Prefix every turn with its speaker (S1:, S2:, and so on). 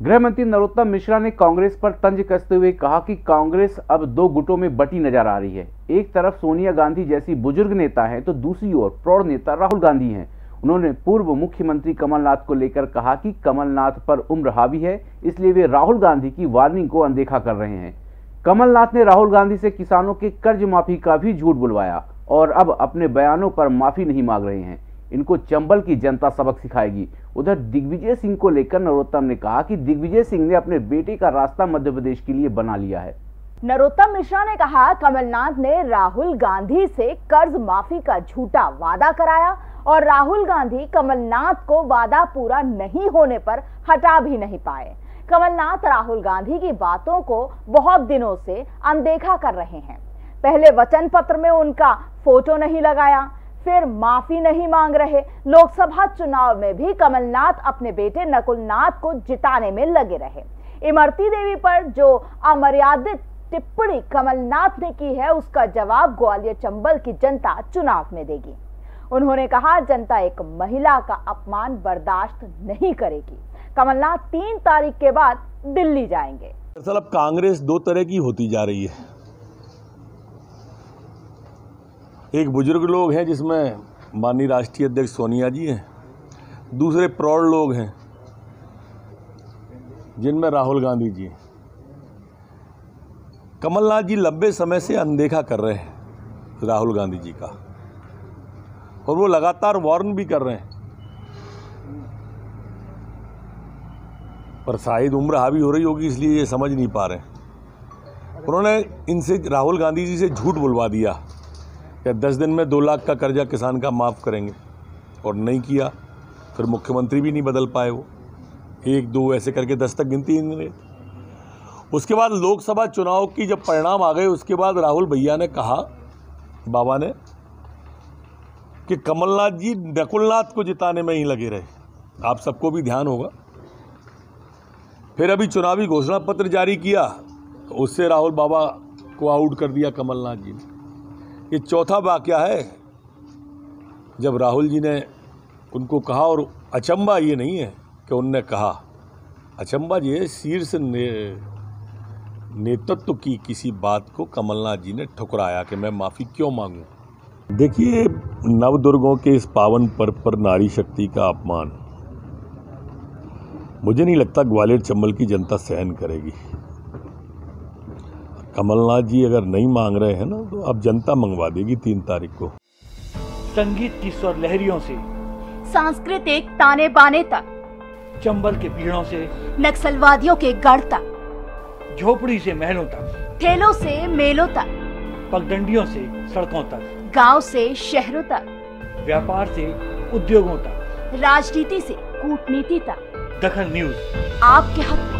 S1: गृह मंत्री नरोत्तम मिश्रा ने कांग्रेस पर तंज कसते हुए कहा कि कांग्रेस अब दो गुटों में बटी नज़र आ रही है। एक तरफ़ सोनिया गांधी जैसी बुज़ुर्ग नेता है तो दूसरी ओर प्रौढ़ नेता राहुल गांधी हैं। उन्होंने पूर्व मुख्यमंत्री कमलनाथ को लेकर कहा कि कमलनाथ पर उम्र हावी है, इसलिए वे राहुल गांधी की वार्निंग को अनदेखा कर रहे हैं। कमलनाथ ने राहुल गांधी से किसानों के कर्ज माफ़ी का भी झूठ बुलवाया और अब अपने बयानों पर माफ़ी नहीं मांग रहे हैं। इनको चंबल की जनता सबक सिखाएगी। उधर दिग्विजय सिंह को लेकर नरोत्तम ने कहा कि दिग्विजय सिंह ने अपने बेटे का रास्ता मध्य प्रदेश के लिए बना लिया है।
S2: नरोत्तम मिश्रा ने कहा, कमलनाथ ने राहुल गांधी से कर्ज माफ़ी का झूठा वादा कराया और राहुल गांधी कमलनाथ को वादा पूरा नहीं होने पर हटा भी नहीं पाए। कमलनाथ राहुल गांधी की बातों को बहुत दिनों से अनदेखा कर रहे हैं। पहले वचन पत्र में उनका फ़ोटो नहीं लगाया फिर माफ़ी नहीं मांग रहे। लोकसभा चुनाव में भी कमलनाथ अपने बेटे नकुलनाथ को जिताने में लगे रहे। इमरती देवी पर जो अमर्यादित टिप्पणी कमलनाथ ने की है, उसका जवाब ग्वालियर चंबल की जनता चुनाव में देगी। उन्होंने कहा, जनता एक महिला का अपमान बर्दाश्त नहीं करेगी। कमलनाथ तीन तारीख के बाद दिल्ली जाएँगे।
S3: दरअसल अब कांग्रेस दो तरह की होती जा रही है। एक बुज़ुर्ग लोग हैं जिसमें माननीय राष्ट्रीय अध्यक्ष सोनिया जी हैं। दूसरे प्रौढ़ लोग हैं, जिनमें राहुल गांधी जी हैं। कमलनाथ जी लंबे समय से अनदेखा कर रहे हैं राहुल गांधी जी का। और वो लगातार वार्न भी कर रहे हैं। पर शायद उम्र हावी हो रही होगी, इसलिए ये समझ नहीं पा रहे उन्होंने इनसे राहुल गांधी जी से झूठ बुलवा दिया। कि दस दिन में दो लाख का कर्जा किसान का माफ़ करेंगे और नहीं किया, फिर मुख्यमंत्री भी नहीं बदल पाए वो। एक, दो ऐसे करके दस तक गिनती ही नहीं उसके बाद लोकसभा चुनाव की जब परिणाम आ गए, उसके बाद राहुल भैया ने कहा, बाबा ने, कि कमलनाथ जी नकुलनाथ को जिताने में ही लगे रहे। आप सबको भी ध्यान होगा। फिर अभी चुनावी घोषणा पत्र जारी किया तो उससे राहुल बाबा को आउट कर दिया कमलनाथ जी ने। ये चौथा वाक्य है। जब राहुल जी ने उनको कहा और अचंबा ये नहीं है कि उनने कहा अचंबा ये शीर्ष ने, नेतृत्व की किसी बात को कमलनाथ जी ने ठुकराया कि मैं माफ़ी क्यों मांगूं? देखिए नवदुर्गों के इस पावन पर्व पर नारी शक्ति का अपमान मुझे नहीं लगता ग्वालियर चंबल की जनता सहन करेगी। कमलनाथ जी अगर नहीं मांग रहे हैं ना तो अब जनता मंगवा देगी तीन तारीख को।
S4: संगीत की स्वर लहरियों से
S2: सांस्कृतिक ताने बाने तक
S4: चंबल के पीड़ों से
S2: नक्सलवादियों के गढ़ तक
S4: झोपड़ी से महलों तक
S2: ठेलों से मेलों तक
S4: पगडंडियों से सड़कों तक
S2: गाँव से शहरों तक
S4: व्यापार से उद्योगों तक।
S2: राजनीति से कूटनीति तक।
S4: दखन न्यूज़।
S2: आपके हक।